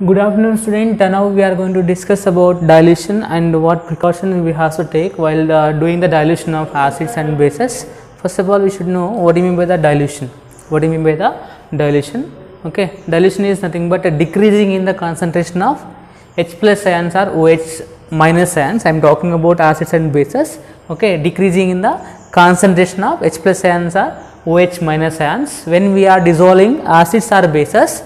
Good afternoon student. Uh, Now we are going to discuss about dilution and what precautions we have to take while uh, doing the dilution of acids and bases. First of all we should know what do you mean by the dilution. What do you mean by the dilution? Okay, dilution is nothing but a decreasing in the concentration of H plus ions or OH minus ions. I am talking about acids and bases. Okay, decreasing in the concentration of H plus ions or OH minus ions when we are dissolving acids or bases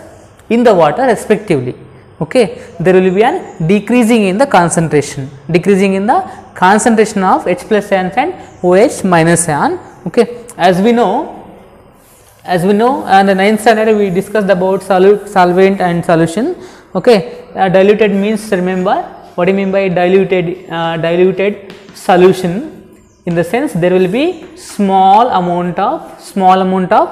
in the water respectively. Okay? There will be an decreasing in the concentration. Decreasing in the concentration of h plus ions and oh minus ion okay? As we know as we know and the ninth standard we discussed about solute solvent and solution. Okay? Uh, diluted means remember what do you mean by diluted uh, diluted solution? In the sense there will be small amount of small amount of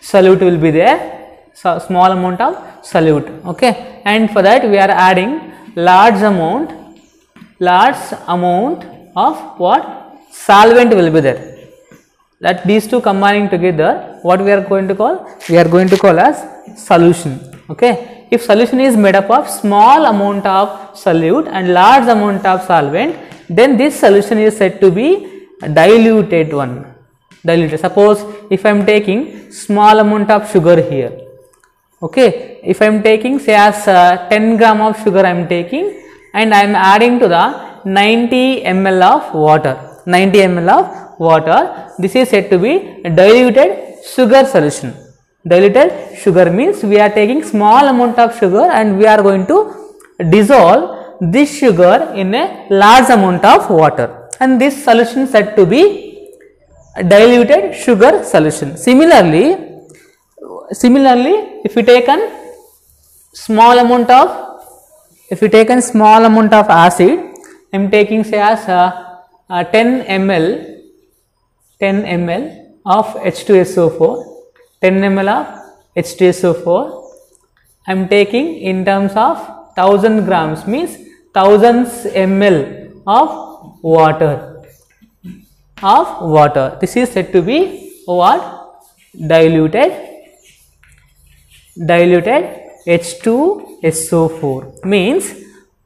solute will be there small amount of solute okay? And for that we are adding large amount large amount of what? Solvent will be there. That these two combining together what we are going to call? We are going to call as solution okay? If solution is made up of small amount of solute and large amount of solvent then this solution is said to be diluted one. Diluted. Suppose if i am taking small amount of sugar here okay if i am taking say as uh, 10 gram of sugar i am taking and i am adding to the 90 ml of water. 90 ml of water. This is said to be diluted sugar solution. Diluted sugar means we are taking small amount of sugar and we are going to dissolve this sugar in a large amount of water. And this solution said to be diluted sugar solution. Similarly similarly if you take an small amount of if you take a small amount of acid i am taking say as uh, uh, 10 ml 10 ml of h2so4 10 ml of h2so4 i am taking in terms of 1000 grams means thousands ml of water of water. This is said to be what? Diluted diluted H2SO4 means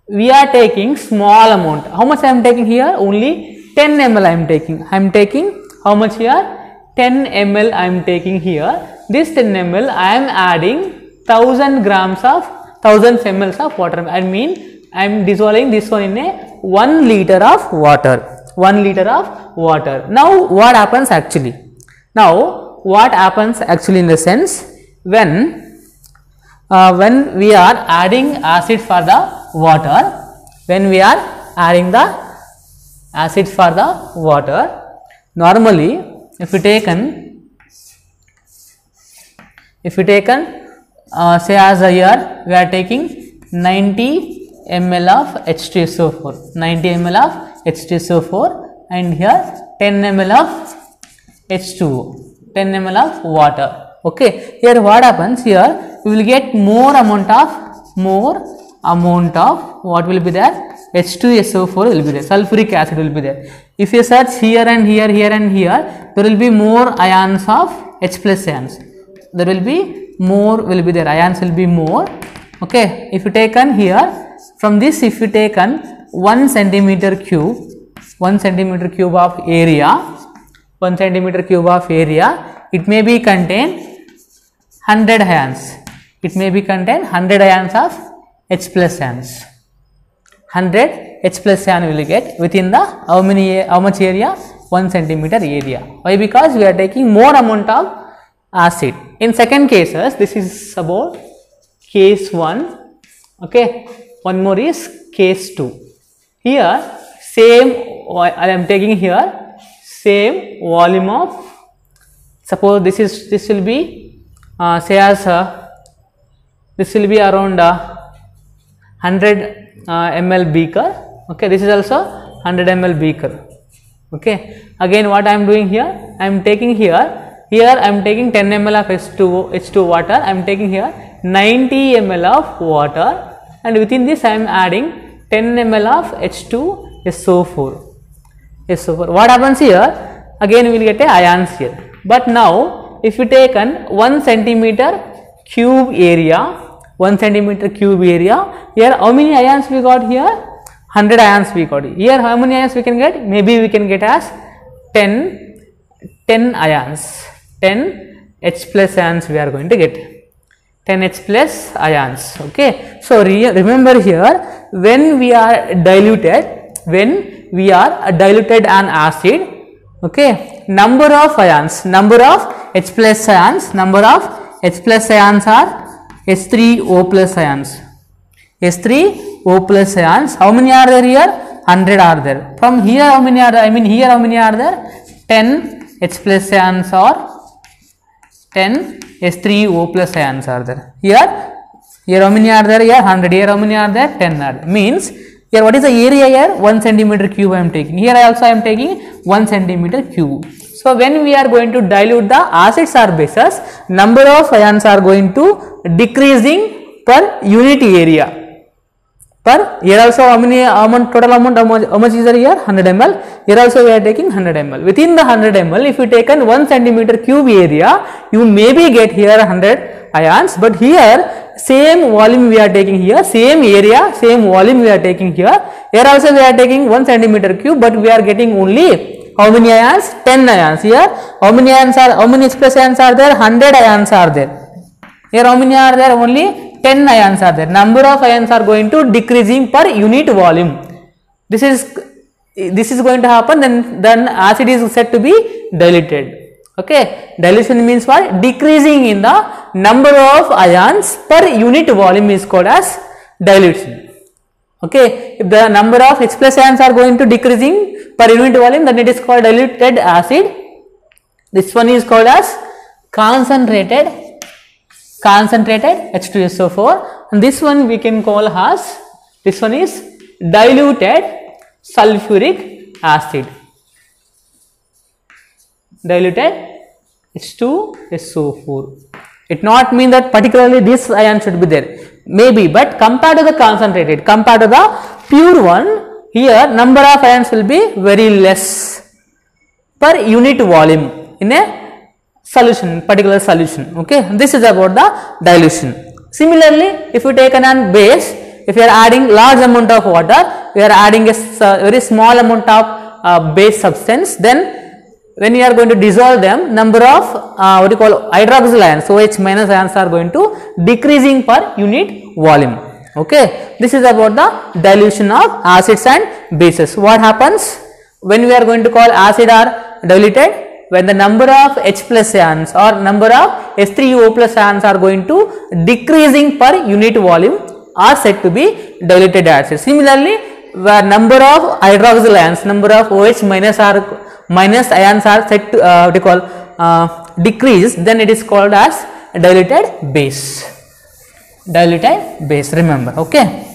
we are taking small amount. How much I am taking here? Only 10 ml I am taking. I am taking how much here? 10 ml I am taking here. This 10 ml I am adding 1000 grams of 1000 ml of water. I mean I am dissolving this one in a 1 liter of water. 1 liter of water. Now what happens actually? Now what happens actually in the sense when uh, when we are adding acid for the water when we are adding the acid for the water normally if we taken if we taken uh, say as year we are taking 90 ml of H2SO4 90 ml of H2SO4 and here 10 ml of H2O 10 ml of water. Okay here what happens here we will get more amount of more amount of what will be there? H2SO4 will be there. Sulfuric acid will be there. If you search here and here here and here there will be more ions of H plus ions. There will be more will be there. Ions will be more. Okay? If you taken here from this if you taken 1 centimeter cube 1 centimeter cube of area 1 centimeter cube of area it may be contain 100 ions it may be contain 100 ions of H plus ions 100 H plus ion will get within the how many how much area? 1 centimeter area. Why? Because we are taking more amount of acid. In second cases this is about case 1 okay? One more is case 2 here same I am taking here same volume of suppose this is this will be uh, say as uh, this will be around uh, 100 uh, ml beaker. Okay this is also 100 ml beaker. Okay again what i am doing here i am taking here here i am taking 10 ml of h2 h2 water i am taking here 90 ml of water and within this i am adding 10 ml of h2 so4 so4 what happens here? Again we will get a ions here but now if you take an 1 centimeter cube area 1 centimeter cube area. Here how many ions we got here? 100 ions we got. Here how many ions we can get? Maybe we can get as 10, 10 ions. 10 H plus ions we are going to get. 10 H plus ions. Okay. So re remember here when we are diluted, when we are diluted an acid, okay, number of ions, number of H plus ions, number of H plus ions are H3O plus ions. H3O plus ions. How many are there here? 100 are there. From here, how many are there? I mean, here, how many are there? 10 H plus ions or 10 H3O plus ions are there. Here, here, how many are there? Here, 100. Here, how many are there? 10 are there. Means, here, what is the area here? 1 centimeter cube I am taking. Here, I also I am taking 1 centimeter cube. So, when we are going to dilute the acids or bases, number of ions are going to decreasing per unit area. Per here also how many amount total amount how much, is there here 100 ml. Here also we are taking 100 ml. Within the 100 ml, if you taken 1 centimeter cube area, you maybe get here 100 ions, but here same volume we are taking here, same area, same volume we are taking here. Here also we are taking 1 centimeter cube, but we are getting only how many ions? 10 ions. Here how many ions are, how many express ions are there? 100 ions are there. Here how many are there? Only 10 ions are there. Number of ions are going to decreasing per unit volume. This is this is going to happen then then acid is said to be diluted. Okay, dilution means what? Decreasing in the number of ions per unit volume is called as dilution. Okay, if the number of H plus ions are going to decreasing per unit volume, then it is called diluted acid. This one is called as concentrated concentrated H2SO4 and this one we can call as this one is diluted sulfuric acid. Diluted H2SO4 it not mean that particularly this ion should be there maybe but compared to the concentrated compared to the pure one here number of ions will be very less per unit volume in a solution particular solution okay? This is about the dilution. Similarly if you take an base if you are adding large amount of water you are adding a very small amount of uh, base substance then when you are going to dissolve them number of uh, what you call hydroxyl ions OH minus ions are going to decreasing per unit volume. Okay? This is about the dilution of acids and bases. What happens? When we are going to call acid are diluted when the number of H plus ions or number of H3O plus ions are going to decreasing per unit volume are said to be diluted acids. Similarly, where number of hydroxyl ions, number of OH minus are minus ions are said to uh, what you call uh, decrease, then it is called as diluted base. Diluted base. Remember, okay.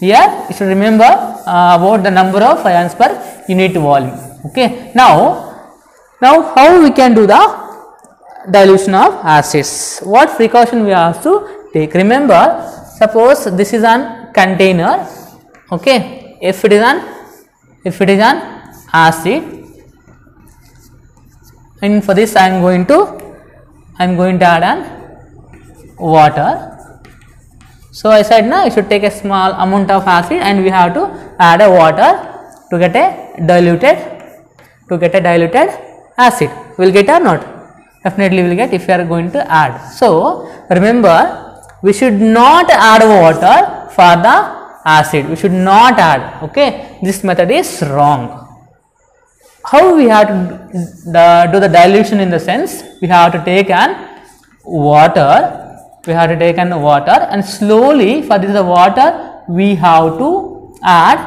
Here you should remember uh, about the number of ions per unit volume. Okay. Now now, how we can do the dilution of acids? What precaution we have to take? Remember, suppose this is an container. Okay, if it is an if it is an acid, and for this I am going to I am going to add an water. So I said now you should take a small amount of acid and we have to add a water to get a diluted to get a diluted acid. We will get or not definitely we will get if you are going to add. So remember we should not add water for the acid. We should not add. Okay? This method is wrong how we have to do the dilution in the sense we have to take an water we have to take an water and slowly for this the water we have to add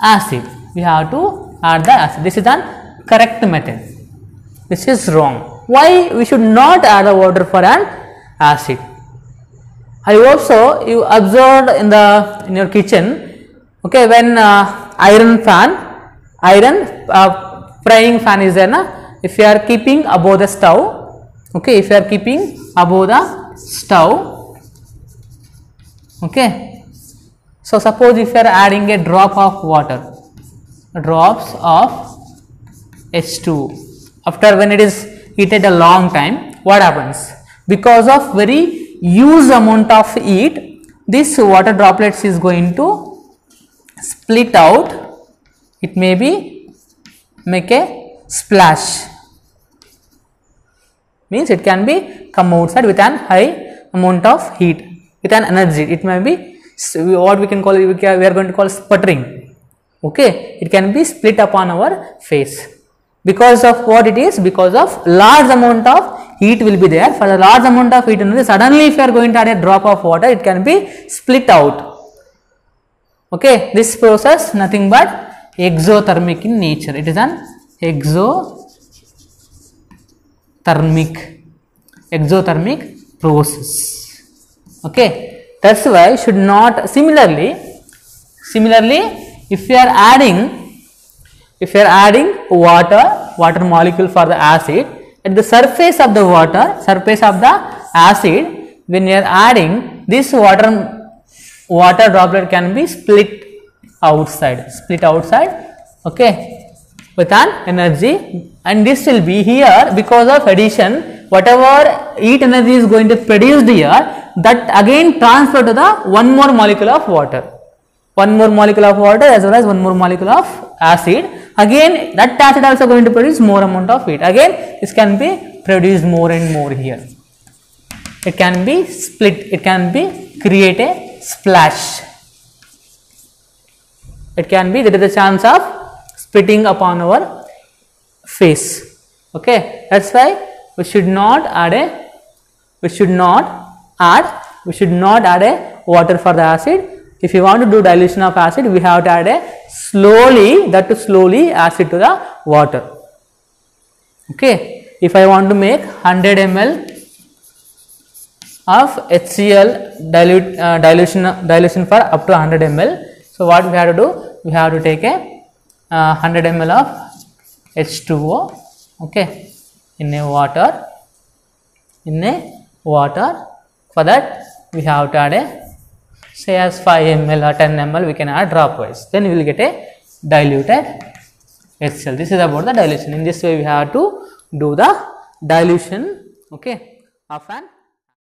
acid. We have to add the acid. This is an correct method. This is wrong. Why we should not add a water for an acid? I also you observed in the in your kitchen okay when uh, iron fan iron uh, frying fan is there na? If you are keeping above the stove okay if you are keeping above the stove okay. So suppose if you are adding a drop of water drops of H2 after when it is heated a long time what happens? Because of very huge amount of heat this water droplets is going to split out it may be make a splash. Means it can be come outside with an high amount of heat with an energy. It may be what we can call it we are going to call sputtering. Okay? It can be split upon our face. Because of what it is? Because of large amount of heat will be there. For the large amount of heat energy suddenly if you are going to add a drop of water it can be split out. Okay? This process nothing but exothermic in nature. It is an exothermic exothermic process. Okay? That's why should not similarly similarly if you are adding if you are adding water water molecule for the acid at the surface of the water surface of the acid when you are adding this water water droplet can be split outside split outside okay with an energy. And this will be here because of addition. Whatever heat energy is going to produced here that again transfer to the one more molecule of water. One more molecule of water as well as one more molecule of acid. Again that acid also going to produce more amount of heat. Again this can be produced more and more here. It can be split. It can be create a splash it can be there is a chance of spitting upon our face. Okay? That's why we should not add a we should not add we should not add a water for the acid. If you want to do dilution of acid we have to add a slowly that to slowly acid to the water. Okay? If i want to make 100 ml of HCl dilute uh, dilution dilution for up to 100 ml so what we have to do? We have to take a uh, 100 ml of H2O okay in a water in a water. For that we have to add a say as 5 ml or 10 ml we can add dropwise then we will get a diluted HCl this is about the dilution. In this way we have to do the dilution okay of an